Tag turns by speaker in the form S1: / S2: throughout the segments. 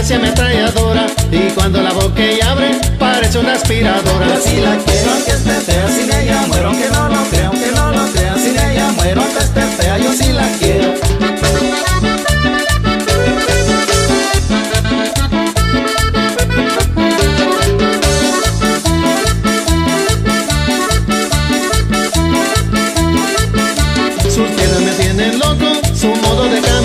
S1: gracia ametralladora y cuando la boca ella abre parece una aspiradora.
S2: Yo sí la quiero aunque esté fea, sin ella muero, aunque no lo crea, aunque no lo crea, sin ella muero, aunque esté fea, yo sí la quiero.
S1: Sus piernas me tienen loco, su modo de ella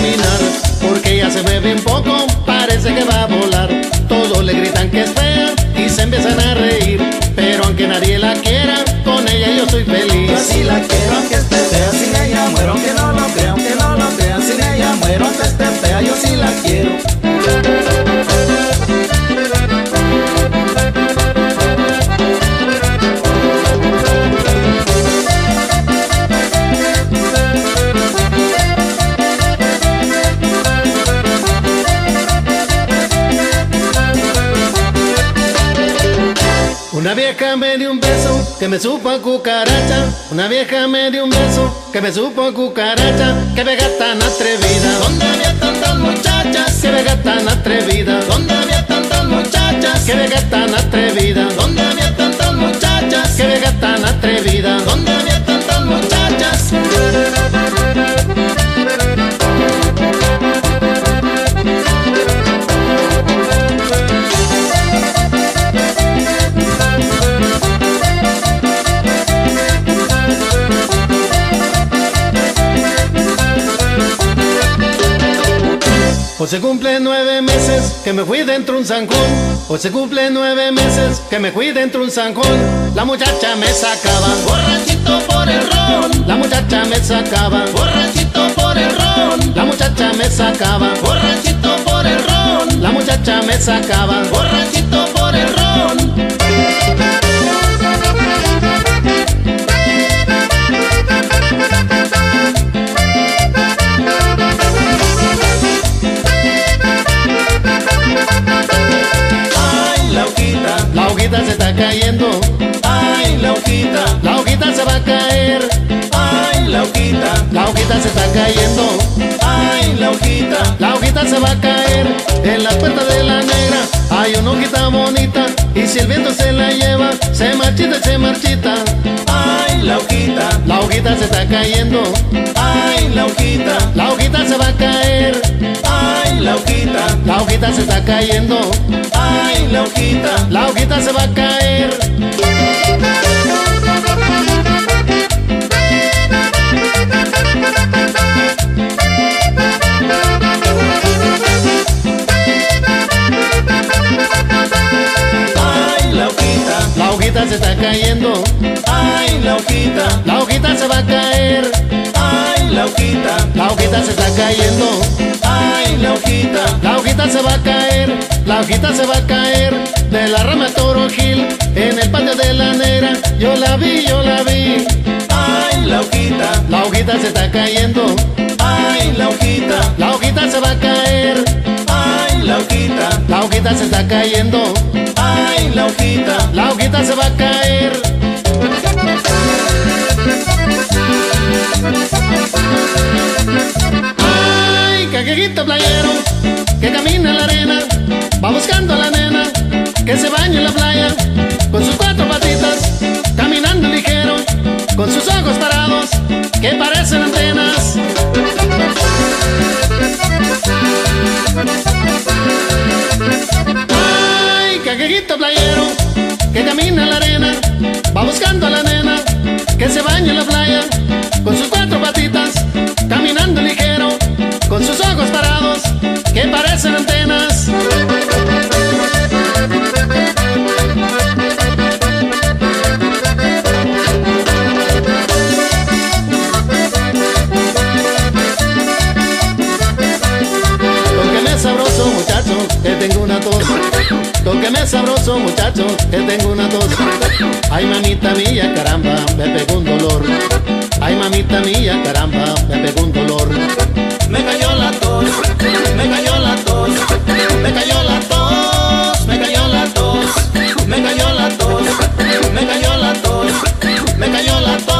S1: se ve bien poco, parece que va a volar. Todos le gritan que es fea y se empiezan a reír, pero aunque nadie la quiera, con ella yo soy feliz.
S2: Yo sí la quiero aunque esté fea, sin ella muero, aunque no lo crea, aunque no lo crea, sin ella muero, aunque esté fea, yo sí la quiero.
S1: Una vieja me dio un beso que me supo a cucaracha. Una vieja me dio un beso que me supo a cucaracha. Que vega tan atrevida.
S2: ¿Dónde había tantas muchachas?
S1: Que vega tan atrevida.
S2: ¿Dónde había tantas muchachas?
S1: Que vega tan atrevida.
S2: ¿Dónde había tantas muchachas?
S1: Que vega tan atrevida.
S2: ¿Dónde había tantas muchachas?
S1: Hoy se cumple nueve meses que me fui dentro un zancón. Hoy se cumple nueve meses que me fui dentro un zancón. La muchacha me sacaba,
S2: Borrachito por el ron,
S1: la muchacha me sacaba,
S2: borrachito por el ron,
S1: la muchacha me sacaba,
S2: borrachito por el ron,
S1: la muchacha me sacaba.
S2: borrachito por el ron. La hojita
S1: se está cayendo,
S2: ay, la hojita,
S1: la hojita se va a caer,
S2: la hojita,
S1: la hojita se está cayendo,
S2: ay, la hojita,
S1: la hojita se va a caer en la puerta de la negra. Hay una hojita bonita y si el viento se la lleva, se marchita se marchita.
S2: ay, la hojita,
S1: La hojita se está cayendo,
S2: ay, la hojita,
S1: la hojita se va a caer,
S2: ay, la hojita,
S1: la hojita se está cayendo,
S2: ay, la hojita.
S1: la hojita se va a caer. Se está cayendo,
S2: ay, la hojita,
S1: la hojita se va a caer,
S2: ay, la hojita,
S1: la hojita se está cayendo,
S2: ay, la hojita,
S1: la hojita se va a caer, la hojita se va a caer. De la rama Toro Gil en el patio de la negra. Yo la vi, yo la vi,
S2: ay, la hojita,
S1: la hojita se está cayendo,
S2: ay, la hojita,
S1: la hojita se va a caer,
S2: ay, la hojita,
S1: la hojita se está cayendo,
S2: ay, la hojita.
S1: la hojita se va a caer. Ay, caqueguito playero que camina en la arena, va buscando a la nena que se baña en la playa con sus cuatro patitas, con sus ojos parados que parecen antenas. Ay, caqueguito playero que camina en la arena, va buscando a la nena que se baña en la playa con sus cuatro patitas, caminando ligero, con sus ojos parados que parecen antenas. Que tengo una tos. Tóqueme sabroso muchacho, que tengo una tos. Ay mamita mía, caramba, me pegó un dolor. Ay mamita mía, caramba, me pegó un dolor.
S2: Me cayó la tos, me cayó la tos, me cayó la tos, me cayó la tos, me cayó la tos, me cayó la tos, me cayó la tos,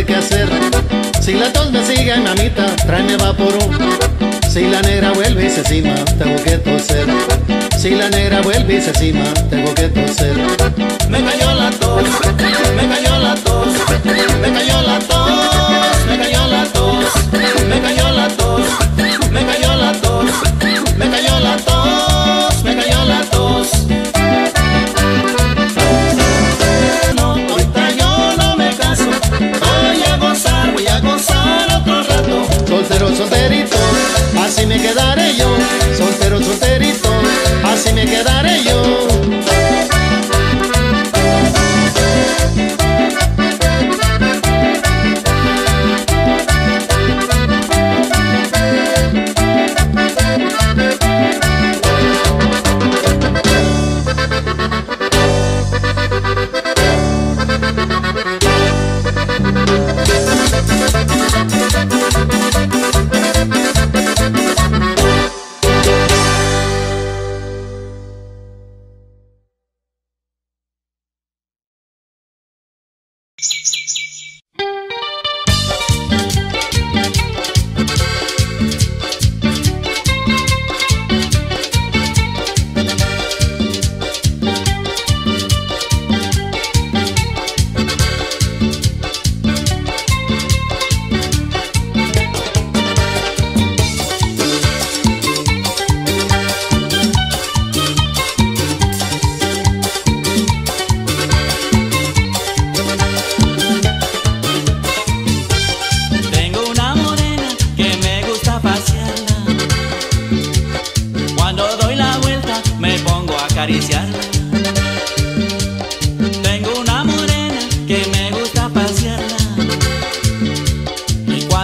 S1: sé qué hacer. Si la tos me sigue, mamita, tráeme vaporón. Si la negra vuelve y se cima, tengo que toser. Si la negra vuelve y se cima, tengo que toser.
S3: Me cayó la tos, me cayó la tos, me cayó la tos, me cayó la tos, me cayó la tos. Me cayó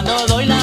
S3: no doy la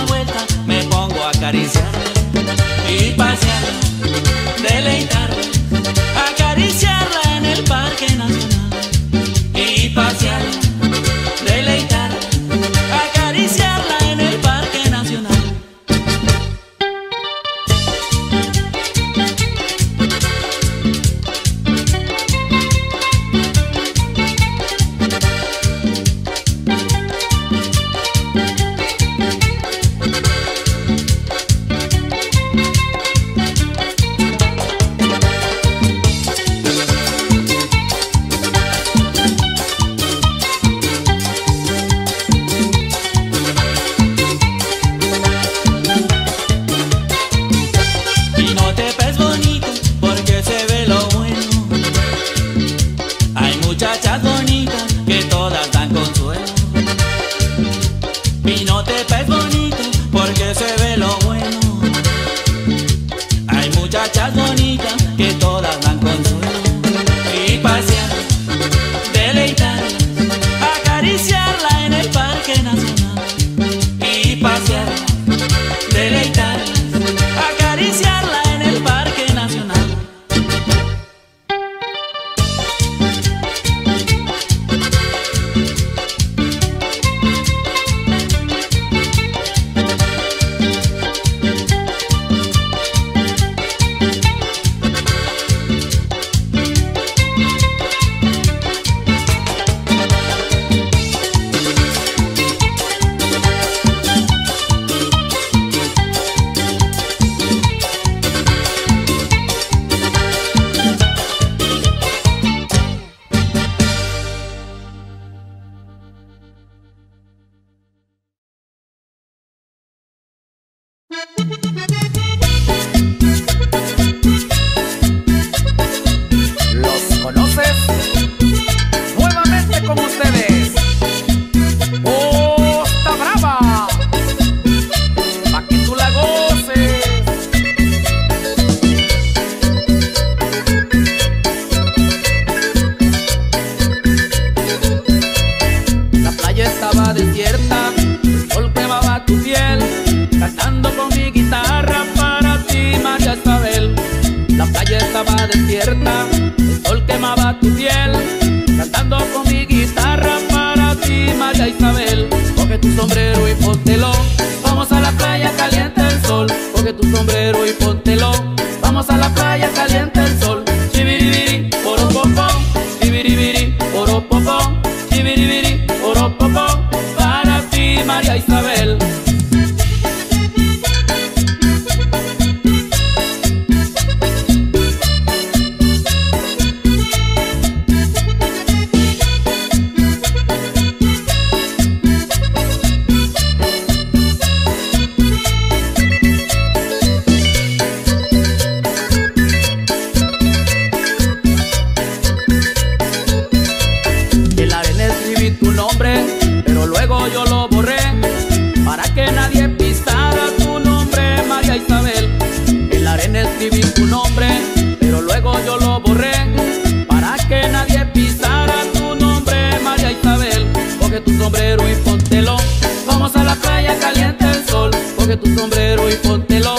S3: y
S4: póntelo.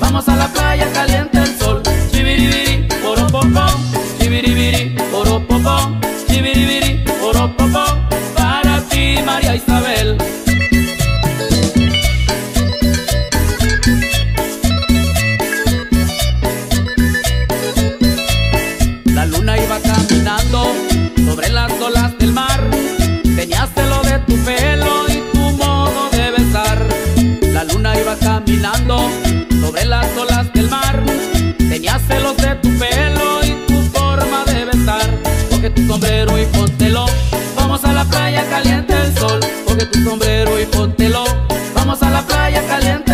S4: Vamos a la playa, caliente el sol. Chibiribiri,
S5: poropopó. Chibiribiri, poropopó. sombrero y póntelo. Vamos a la playa caliente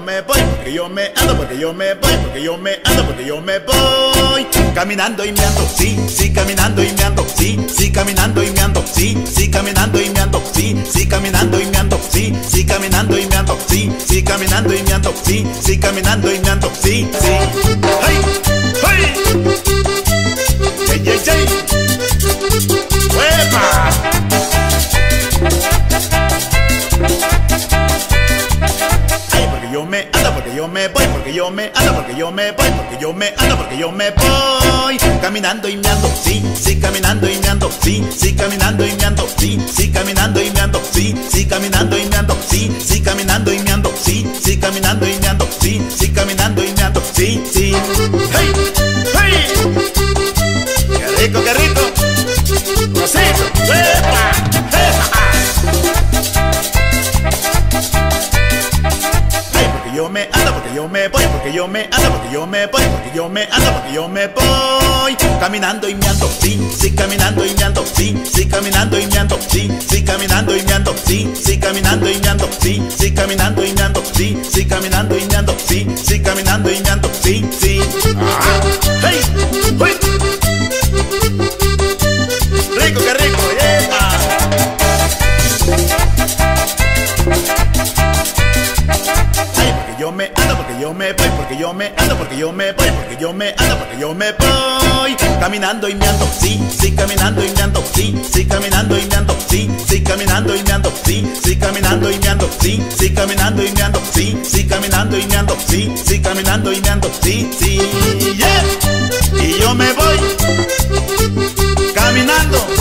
S6: me
S7: voy, porque yo me ando, porque yo me voy, porque yo me ando, porque yo me voy. Caminando y me ando, sí, sí, caminando y me ando, sí, sí, caminando y me ando, sí, sí, caminando y me ando, sí, sí, caminando y me ando, sí, sí, caminando y me ando, sí, sí, caminando y me ando, sí, sí, caminando y me ando, sí, sí. ¡Hey! ¡Hey! porque yo me ando, porque yo me voy. Caminando y me ando, sí, sí, caminando y me ando, sí, sí, caminando y me ando, sí, sí, caminando y me ando, sí, sí, caminando y me ando, sí, sí, caminando y me ando, sí, sí, caminando y me ando, sí, sí, caminando y me ando, sí, sí. ¡Hey! ¡Hey! ¡Qué rico, qué rico! ¡Rosito! ¡Eh! me ando, porque yo me voy, porque yo me ando, porque yo me voy. Caminando y me ando, sí, sí, caminando y me sí, sí, caminando y me ando, sí, sí, caminando y me sí, sí, caminando y me sí, sí, caminando y me ando, sí, sí, caminando y me sí, sí, caminando y me sí, me voy caminando y me ando, sí, sí, caminando y me ando, sí, sí, caminando y me ando, sí, sí, caminando y me ando, sí, sí, caminando y me ando, sí, sí, caminando y me ando,
S2: sí,
S7: sí,
S6: caminando y
S8: me
S6: ando, sí, sí,
S8: caminando y me
S5: ando, sí, sí, yeah. Y yo me voy caminando.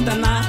S5: No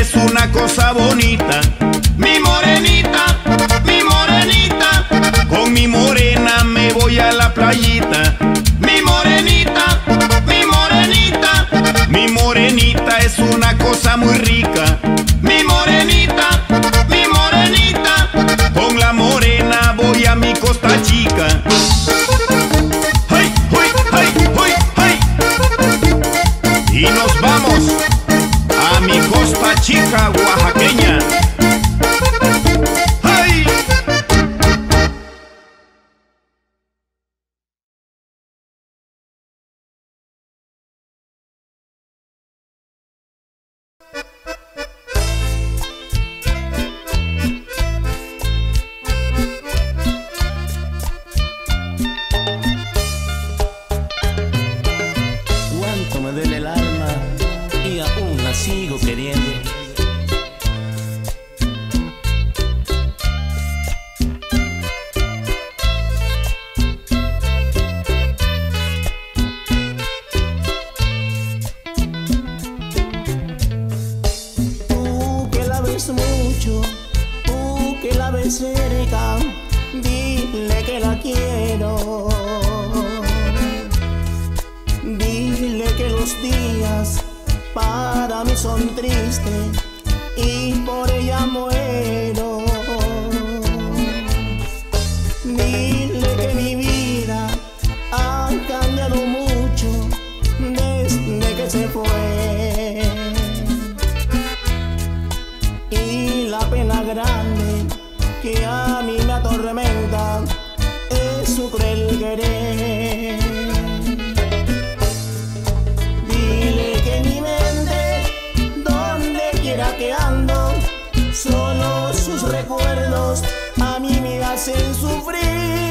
S5: es una cosa bonita. Mi morenita, mi morenita. Con mi morena me voy a la playita. Mi morenita, mi morenita. Mi morenita es una cosa muy rica.
S2: que a mí me atormenta es su cruel querer. Dile que en mi mente, donde quiera que ando, solo sus recuerdos a mí me hacen sufrir.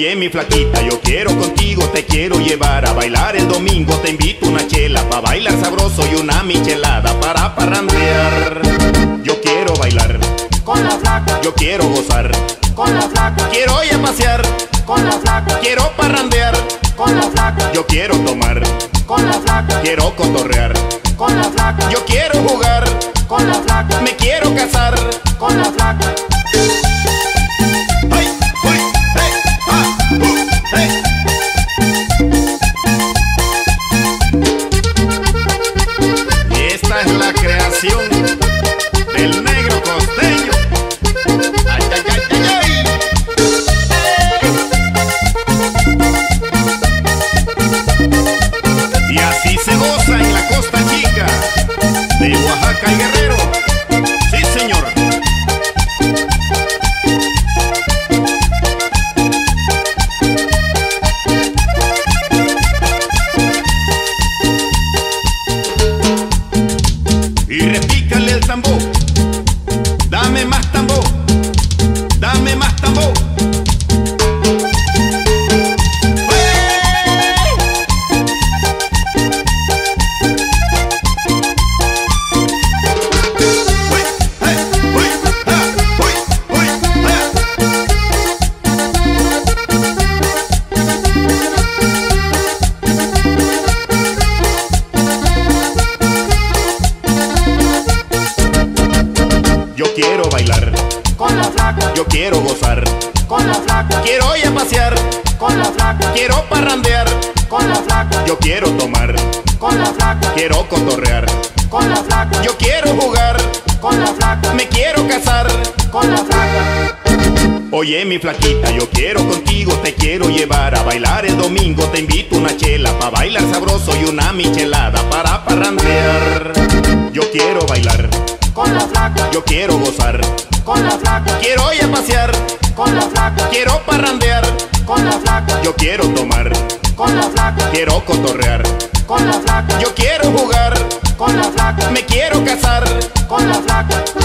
S5: Oye mi flaquita, yo quiero contigo, te quiero llevar a bailar el domingo, te invito una chela pa bailar sabroso y una michelada para parrandear. Yo quiero bailar,
S7: con la flaca,
S5: yo quiero gozar,
S7: con la flaca,
S5: quiero ir a pasear,
S7: con la flaca,
S5: quiero parrandear,
S7: con la flaca,
S5: yo quiero tomar,
S7: con la flaca,
S5: quiero cotorrear,
S7: con la flaca,
S5: yo quiero jugar,
S7: con la flaca,
S5: me quiero casar.
S7: con la flaca.
S5: Oye mi flaquita, yo quiero contigo, te quiero llevar a bailar el domingo, te invito una chela pa bailar sabroso y una michelada para parrandear. Yo quiero bailar,
S7: con la flaca,
S5: yo quiero gozar,
S7: con la flaca,
S5: quiero ir a pasear,
S7: con la flaca,
S5: quiero parrandear,
S7: con la flaca,
S5: yo quiero tomar,
S7: con la flaca,
S5: quiero cotorrear,
S7: con la flaca,
S5: yo quiero jugar,
S7: con la flaca,
S5: me quiero casar.
S7: con la flaca.